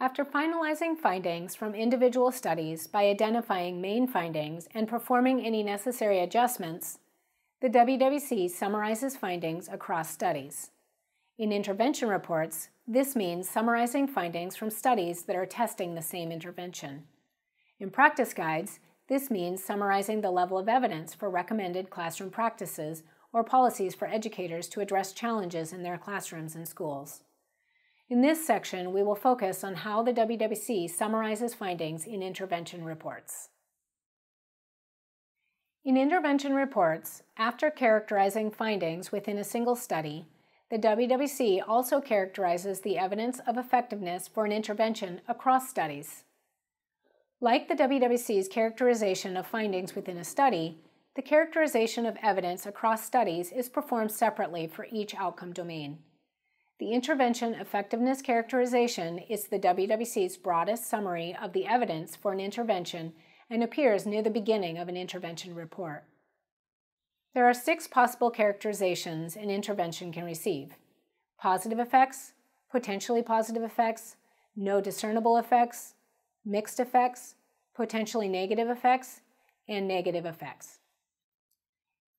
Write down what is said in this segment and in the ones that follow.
After finalizing findings from individual studies by identifying main findings and performing any necessary adjustments, the WWC summarizes findings across studies. In intervention reports, this means summarizing findings from studies that are testing the same intervention. In practice guides, this means summarizing the level of evidence for recommended classroom practices or policies for educators to address challenges in their classrooms and schools. In this section, we will focus on how the WWC summarizes findings in intervention reports. In intervention reports, after characterizing findings within a single study, the WWC also characterizes the evidence of effectiveness for an intervention across studies. Like the WWC's characterization of findings within a study, the characterization of evidence across studies is performed separately for each outcome domain. The intervention effectiveness characterization is the WWC's broadest summary of the evidence for an intervention and appears near the beginning of an intervention report. There are six possible characterizations an intervention can receive positive effects, potentially positive effects, no discernible effects, mixed effects, potentially negative effects, and negative effects.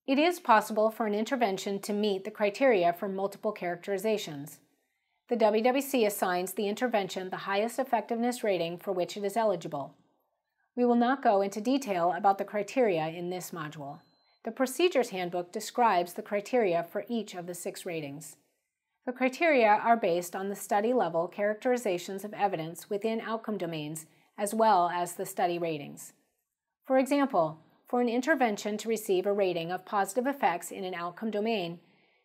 It is possible for an intervention to meet the criteria for multiple characterizations. The WWC assigns the intervention the highest effectiveness rating for which it is eligible. We will not go into detail about the criteria in this module. The Procedures Handbook describes the criteria for each of the six ratings. The criteria are based on the study level characterizations of evidence within outcome domains as well as the study ratings. For example, for an intervention to receive a rating of positive effects in an outcome domain,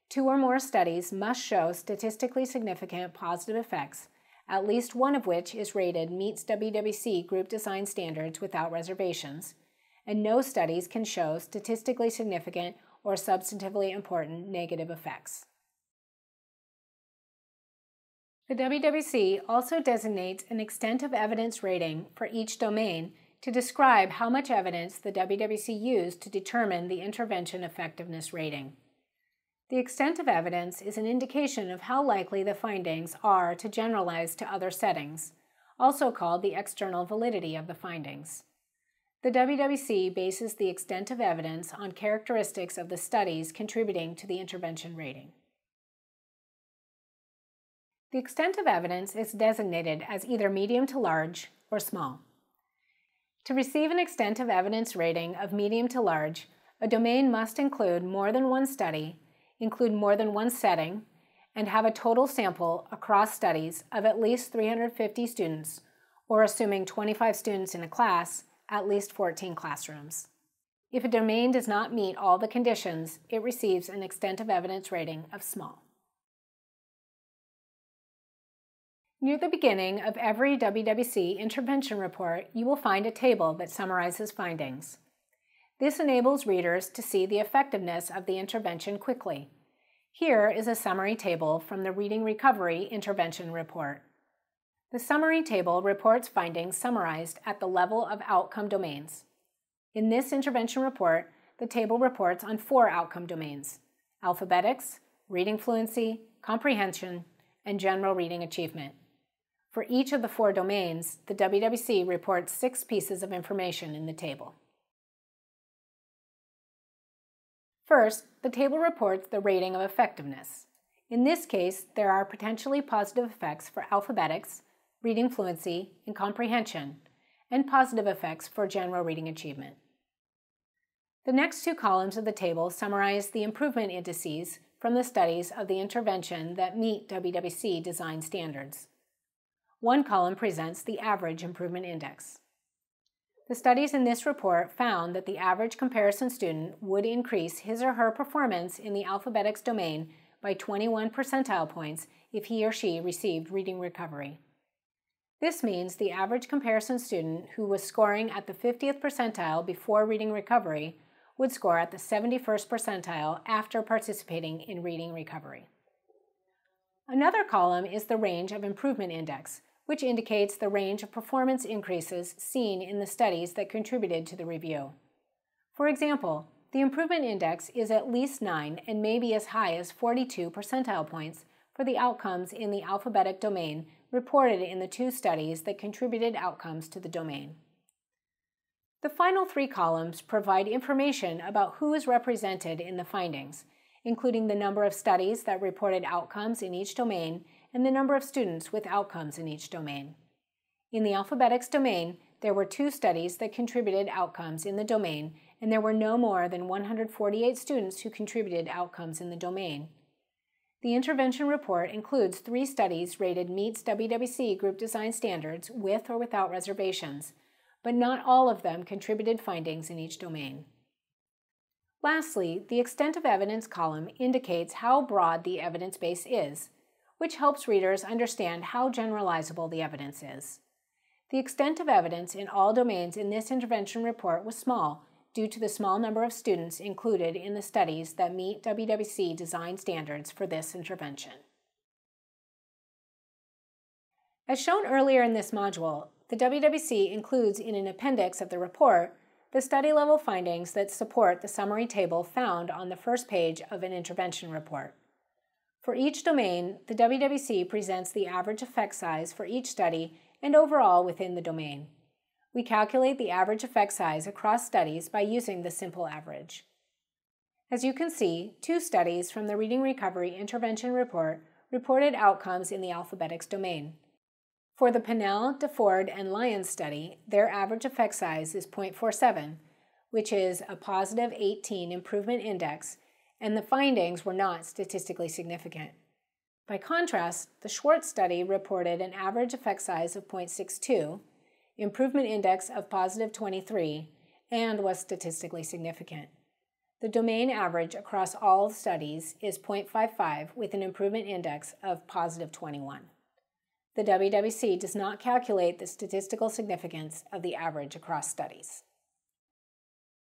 two or more studies must show statistically significant positive effects, at least one of which is rated meets WWC group design standards without reservations, and no studies can show statistically significant or substantively important negative effects. The WWC also designates an extent of evidence rating for each domain to describe how much evidence the WWC used to determine the intervention effectiveness rating. The extent of evidence is an indication of how likely the findings are to generalize to other settings, also called the external validity of the findings. The WWC bases the extent of evidence on characteristics of the studies contributing to the intervention rating. The extent of evidence is designated as either medium to large or small. To receive an extent of evidence rating of medium to large, a domain must include more than one study, include more than one setting, and have a total sample across studies of at least 350 students, or assuming 25 students in a class, at least 14 classrooms. If a domain does not meet all the conditions, it receives an extent of evidence rating of small. Near the beginning of every WWC intervention report, you will find a table that summarizes findings. This enables readers to see the effectiveness of the intervention quickly. Here is a summary table from the Reading Recovery Intervention Report. The summary table reports findings summarized at the level of outcome domains. In this intervention report, the table reports on four outcome domains alphabetics, reading fluency, comprehension, and general reading achievement. For each of the four domains, the WWC reports six pieces of information in the table. First, the table reports the rating of effectiveness. In this case, there are potentially positive effects for alphabetics, reading fluency, and comprehension, and positive effects for general reading achievement. The next two columns of the table summarize the improvement indices from the studies of the intervention that meet WWC design standards. One column presents the average improvement index. The studies in this report found that the average comparison student would increase his or her performance in the alphabetics domain by 21 percentile points if he or she received reading recovery. This means the average comparison student who was scoring at the 50th percentile before reading recovery would score at the 71st percentile after participating in reading recovery. Another column is the range of improvement index, which indicates the range of performance increases seen in the studies that contributed to the review. For example, the improvement index is at least 9 and may be as high as 42 percentile points for the outcomes in the alphabetic domain reported in the two studies that contributed outcomes to the domain. The final three columns provide information about who is represented in the findings, including the number of studies that reported outcomes in each domain and the number of students with outcomes in each domain. In the alphabetics domain, there were two studies that contributed outcomes in the domain, and there were no more than 148 students who contributed outcomes in the domain. The intervention report includes three studies rated meets WWC group design standards with or without reservations, but not all of them contributed findings in each domain. Lastly, the extent of evidence column indicates how broad the evidence base is, which helps readers understand how generalizable the evidence is. The extent of evidence in all domains in this intervention report was small due to the small number of students included in the studies that meet WWC design standards for this intervention. As shown earlier in this module, the WWC includes in an appendix of the report the study level findings that support the summary table found on the first page of an intervention report. For each domain, the WWC presents the average effect size for each study and overall within the domain. We calculate the average effect size across studies by using the simple average. As you can see, two studies from the Reading Recovery Intervention Report reported outcomes in the alphabetics domain. For the Pinnell, DeFord, and Lyons study, their average effect size is 0.47, which is a positive 18 improvement index, and the findings were not statistically significant. By contrast, the Schwartz study reported an average effect size of 0.62, improvement index of positive 23, and was statistically significant. The domain average across all studies is 0.55 with an improvement index of positive 21. The WWC does not calculate the statistical significance of the average across studies.